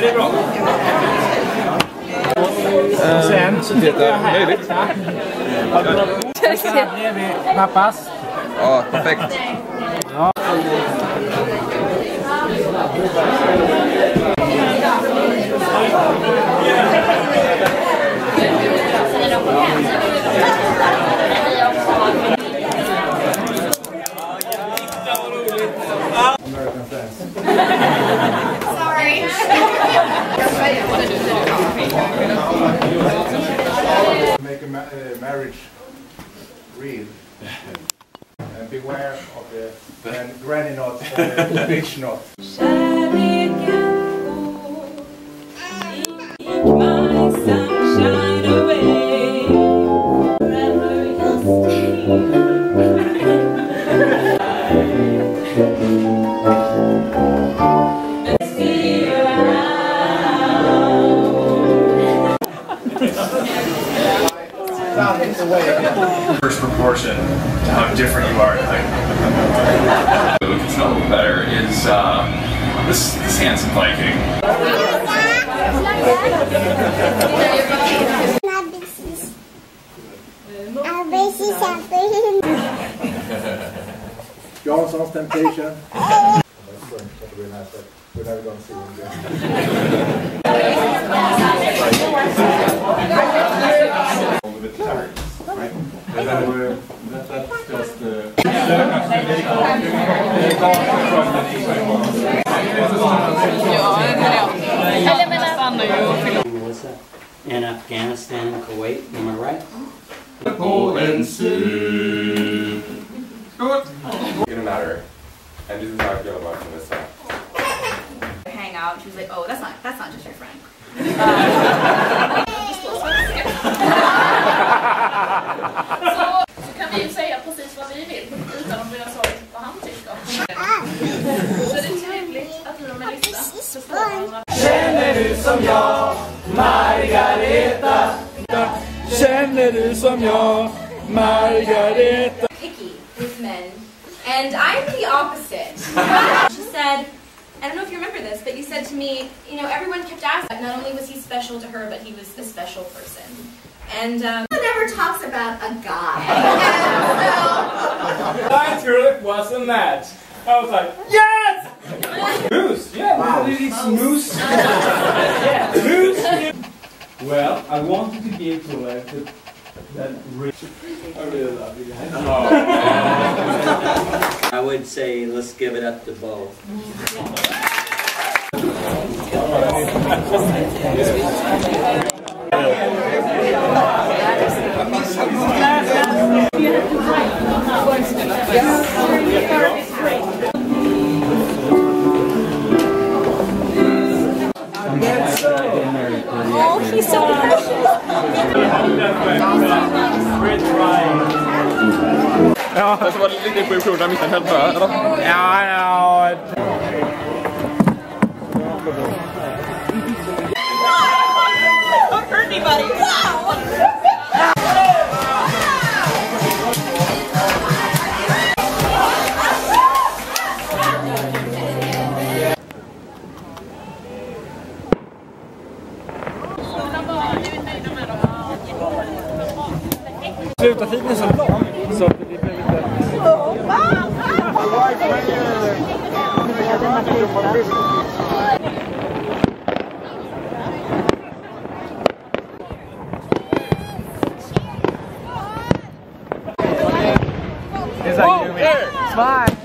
Det är bra. Sen så tittar jag här. Här vi. Ja, perfekt. Ja. Make a ma- uh, marriage real. and beware of the gran- granny knot and the bitch knot. First proportion to how different you are. Like, what can smell better is uh, this, this handsome Viking. Johnson's Temptation. That's going to nice, we're never going to see him again. With the targets, right? And then we're, that, that's just uh, Melissa, in Afghanistan and Kuwait, am I right? gonna matter. And this is how I feel about Melissa. hang out. She was like, "Oh, that's not that's not just your friend." Så, Melissa förstår varandra. Känner du som jag, Margareta? Känner du som jag, Margareta? Picky with men, and I'm the opposite. she said. I don't know if you remember this, but you said to me, you know, everyone kept asking. Not only was he special to her, but he was a special person. And um, no one ever talks about a guy. I truly was a match. I was like, yes! Moose, yeah, wow. it is moose. yeah, moose. Well, I wanted to give to like the, that rich. I really love you guys. I would say let's give it up to Bo. Oh, he's so Ja, det var lite sjuk gjort, jag missade en hälfte, eller? Ja, ja. Sluta tiden så lång så att det blir lite... It's like you, man. Smile.